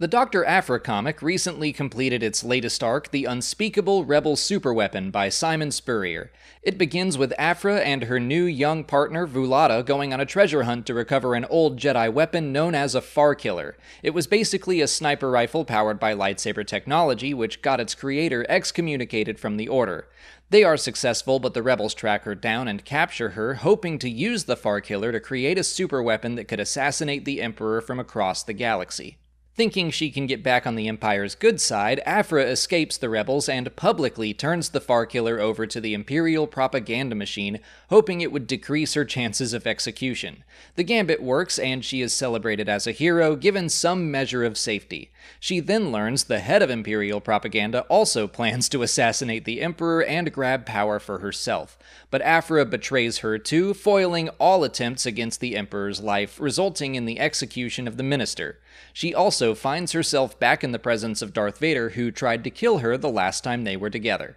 The Dr. Aphra comic recently completed its latest arc, The Unspeakable Rebel Superweapon by Simon Spurrier. It begins with Aphra and her new young partner, Vulaada, going on a treasure hunt to recover an old Jedi weapon known as a Far Killer. It was basically a sniper rifle powered by lightsaber technology, which got its creator excommunicated from the Order. They are successful, but the rebels track her down and capture her, hoping to use the Far Killer to create a superweapon that could assassinate the Emperor from across the galaxy. Thinking she can get back on the Empire's good side, Aphra escapes the rebels and publicly turns the Far Killer over to the Imperial propaganda machine, hoping it would decrease her chances of execution. The gambit works, and she is celebrated as a hero, given some measure of safety. She then learns the head of Imperial propaganda also plans to assassinate the Emperor and grab power for herself. But Aphra betrays her too, foiling all attempts against the Emperor's life, resulting in the execution of the minister. She also finds herself back in the presence of Darth Vader, who tried to kill her the last time they were together.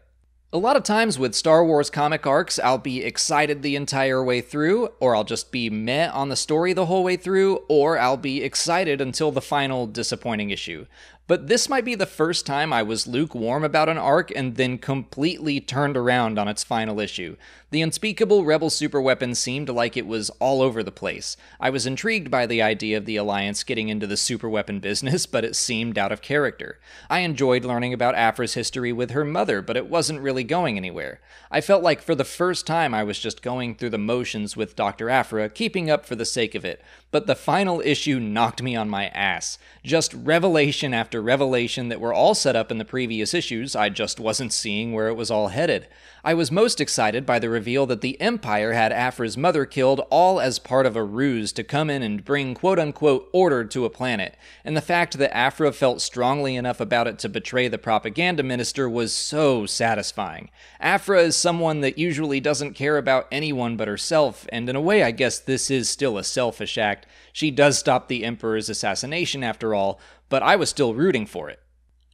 A lot of times with Star Wars comic arcs, I'll be excited the entire way through, or I'll just be meh on the story the whole way through, or I'll be excited until the final disappointing issue but this might be the first time I was lukewarm about an arc and then completely turned around on its final issue. The unspeakable Rebel superweapon seemed like it was all over the place. I was intrigued by the idea of the Alliance getting into the superweapon business, but it seemed out of character. I enjoyed learning about Aphra's history with her mother, but it wasn't really going anywhere. I felt like for the first time I was just going through the motions with Dr. Aphra, keeping up for the sake of it, but the final issue knocked me on my ass. Just revelation after revelation that were all set up in the previous issues, I just wasn't seeing where it was all headed. I was most excited by the reveal that the Empire had Aphra's mother killed all as part of a ruse to come in and bring quote unquote order to a planet, and the fact that Aphra felt strongly enough about it to betray the propaganda minister was so satisfying. Aphra is someone that usually doesn't care about anyone but herself, and in a way, I guess this is still a selfish act. She does stop the Emperor's assassination after all, but I was still rooting for it.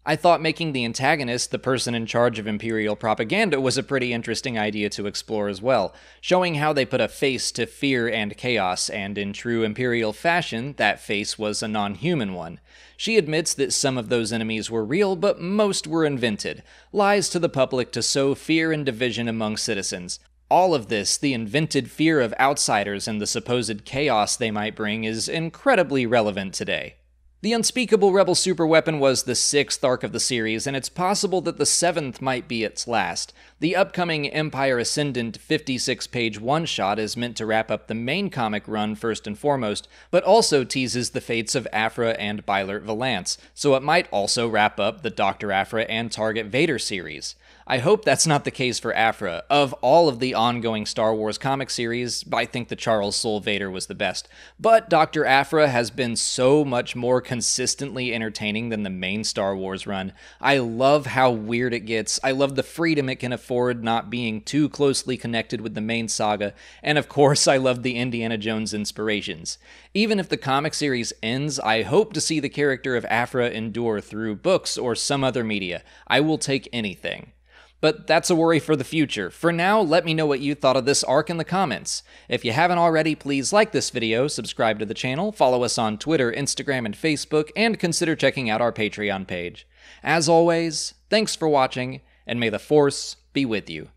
I thought making the antagonist the person in charge of Imperial propaganda was a pretty interesting idea to explore as well, showing how they put a face to fear and chaos, and in true Imperial fashion, that face was a non human one. She admits that some of those enemies were real, but most were invented, lies to the public to sow fear and division among citizens. All of this, the invented fear of outsiders and the supposed chaos they might bring, is incredibly relevant today. The Unspeakable Rebel superweapon was the sixth arc of the series, and it's possible that the seventh might be its last. The upcoming Empire Ascendant 56 page one shot is meant to wrap up the main comic run first and foremost, but also teases the fates of Aphra and Beilert Valance, so it might also wrap up the Dr. Aphra and Target Vader series. I hope that's not the case for Aphra. Of all of the ongoing Star Wars comic series, I think the Charles Soule Vader was the best. But Dr. Aphra has been so much more consistently entertaining than the main Star Wars run. I love how weird it gets. I love the freedom it can afford not being too closely connected with the main saga. And of course, I love the Indiana Jones inspirations. Even if the comic series ends, I hope to see the character of Aphra endure through books or some other media. I will take anything. But that's a worry for the future. For now, let me know what you thought of this arc in the comments. If you haven't already, please like this video, subscribe to the channel, follow us on Twitter, Instagram, and Facebook, and consider checking out our Patreon page. As always, thanks for watching, and may the Force be with you.